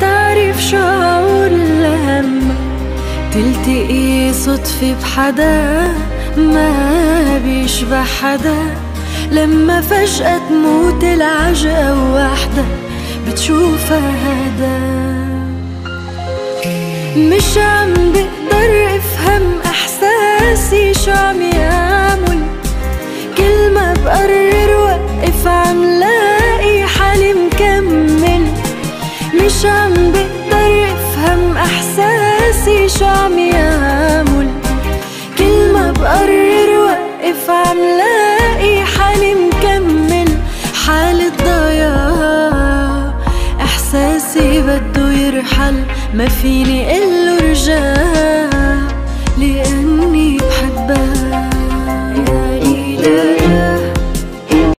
تعرف شعور لما تلتقي صدفة بحدا ما بيشبه حدا. لما فجأة تموت العجقة وحدة بتشوفها هدا. مش عم بقدر افهم إحساسي شو عم يعمل. كل ما بقرر وقف عم مش عم بقدر افهم إحساسي شو عم يعمل كل ما بقرر وقف عم لاقي حالي مكمل حالة ضياع إحساسي بده يرحل. ما فيني قله بحبك